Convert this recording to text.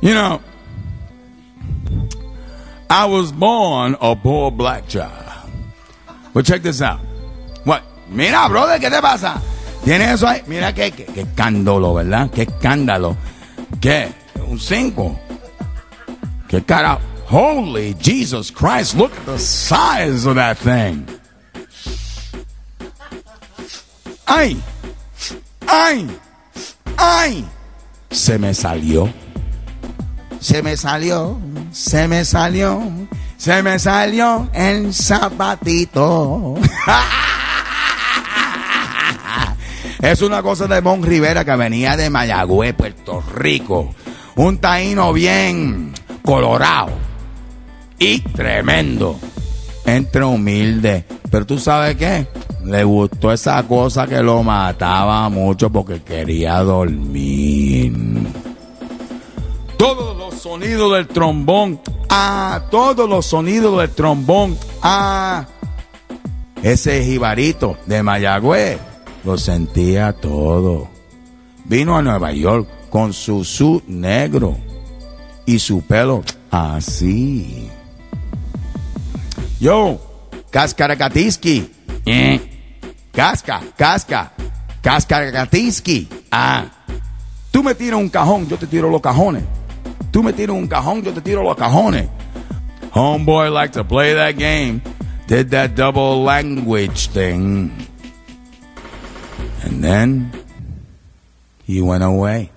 You know, I was born a poor black child. But check this out. What? Mira, brother, ¿qué te pasa? ¿Tienes eso ahí? Mira qué, qué, qué escándalo, ¿verdad? Qué escándalo. ¿Qué? Un 5. ¿Qué cara? Holy Jesus Christ, look at the size of that thing. ¡Ay! ¡Ay! ¡Ay! Se me salió. Se me salió. Se me salió. Se me salió el zapatito. es una cosa de Mon Rivera que venía de Mayagüez, Puerto Rico. Un taíno bien colorado y tremendo. Entre humilde. Pero tú sabes qué? Le gustó esa cosa que lo mataba mucho porque quería dormir. Todos los sonidos del trombón. Ah, todos los sonidos del trombón. Ah, ese jibarito de Mayagüez lo sentía todo. Vino a Nueva York con su su negro y su pelo así. Yo, Kaskaragatiski. Eh. Casca, casca, Kaskaragatiski. Ah. Tú me tiras un cajón, yo te tiro los cajones. Tú me tiras un cajón, yo te tiro los cajones. Homeboy liked to play that game. Did that double language thing. And then he went away.